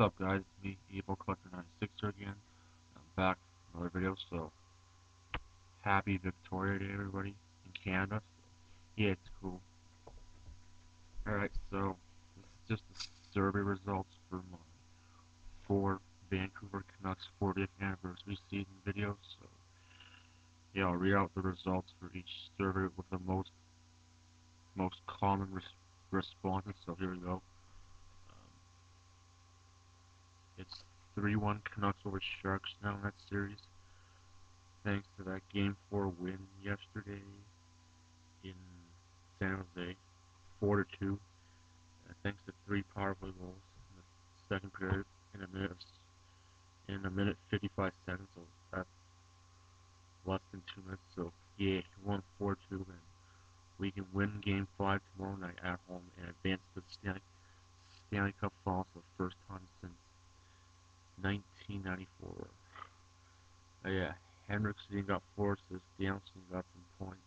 up guys, it's me, Evil Collector 96 er again. I'm back for another video, so happy Victoria Day everybody in Canada. Yeah, it's cool. Alright, so this is just the survey results for my four Vancouver Canucks 40th anniversary season video, So yeah, I'll read out the results for each survey with the most most common res responses. So here we go. It's 3-1 Canucks over Sharks now in that series. Thanks to that Game 4 win yesterday in San Jose. 4 2. Uh, thanks to three powerful goals in the second period in a minute in a minute 55 seconds. So that's less than two minutes. So yeah, won 4 2 and we can win Game 5 tomorrow night at home and advance to the Stanley, Stanley Cup Finals for the first time since 1994. Uh, yeah, Henrik Sedin got four assists, Daniel Sedin got some points,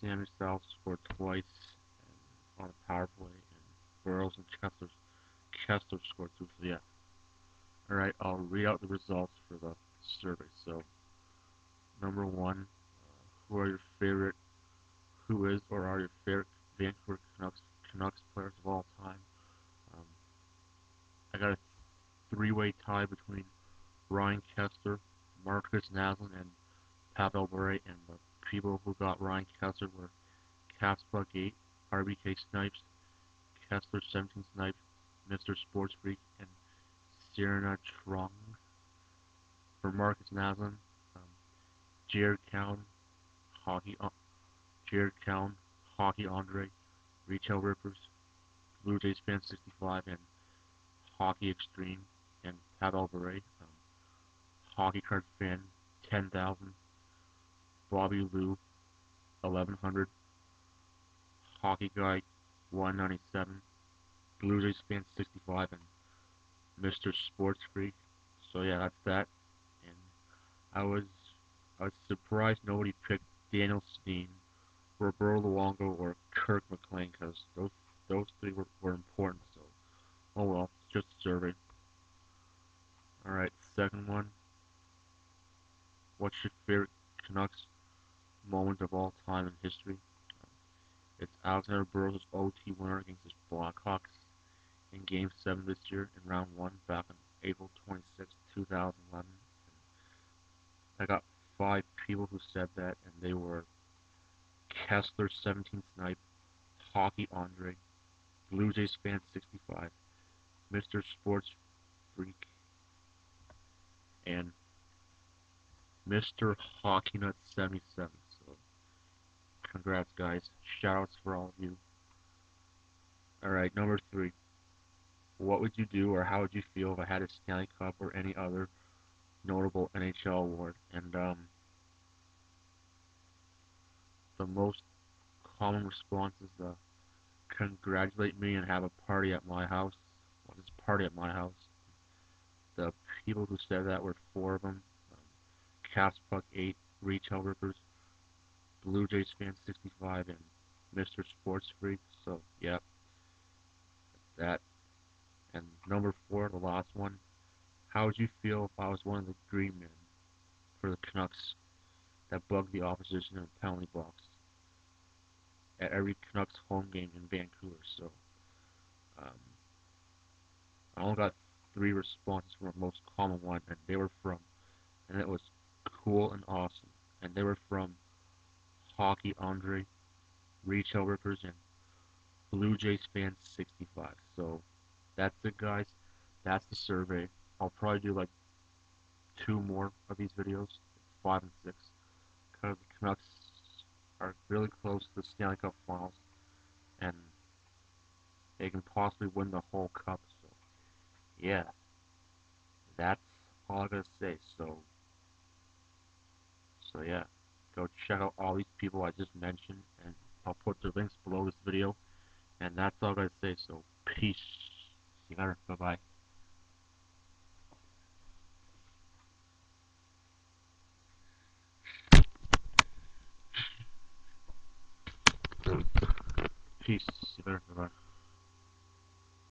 Sami Salo scored twice on a power play, and Burrows and Kesler, Kesler scored two, so yeah. Alright, I'll read out the results for the survey. So, number one, uh, who are your favorite, who is or are your favorite Vancouver Canucks, Canucks players of all time? Um, I got a three-way tie between Ryan Kesler, Markus Naslund, and Pavel Bure, and the people who got Ryan Kesler were CapsPuck 8, RBK Snipes, Kesler 17 Snipes, Mr. Sports Freak, and Sierra Trong. For Markus Naslund, um, Jared Cowen, Hockey, uh, Jared Cowen, Hockey Andre, Retail Rippers, Blue Jays Fan 65, and Hockey Extreme and Pat Bure, um, Hockey Card Fan, 10,000, Bobby Lou, 1100, Hockey Guy, 197, Blue Fan, 65, and Mr. Sports Freak. So yeah, that's that. And I was I was surprised nobody picked Daniel Sedin, Roberto Luongo, or Kirk McLean because those those three were, were important. So oh well, just a survey. Alright, second one. What's your favorite Canucks moment of all time in history? It's Alexandre Burrows' OT winner against the Blackhawks in Game 7 this year in Round 1 back on April 26, 2011. I got five people who said that, and they were Kesler 17 Snipe, Hockey Andre, Blue Jays fan 65, Mr. Sports Freak, and Mr. Hockeynut 77. Congrats, guys. Shoutouts for all of you. Alright, number three. What would you do or how would you feel if I had a Stanley Cup or any other notable NHL award? And, um, the most common response is to congratulate me and have a party at my house. Well, just party at my house. The people who said that were four of them. Um, Caps Puck 8, Retail Rippers, Blue Jays Fan 65, and Mr. Sports Freak. So, yeah. That. And number four, the last one. How would you feel if I was one of the green men for the Canucks that bugged the opposition in the penalty box at every Canucks home game in Vancouver? So, um, I only got three responses from the most common one, and they were from, and it was cool and awesome. And they were from Hockey Andre, Retail Rippers, and Blue Jays Fan 65. So that's it, guys. That's the survey. I'll probably do like two more of these videos, five and six, because the Canucks are really close to the Stanley Cup Finals, and they can possibly win the whole cup So yeah, that's all I gotta say. So, so yeah, go check out all these people I just mentioned, and I'll put the links below this video. And that's all I gotta say. So, peace. See you later. Bye bye. Peace. See you later. Bye bye.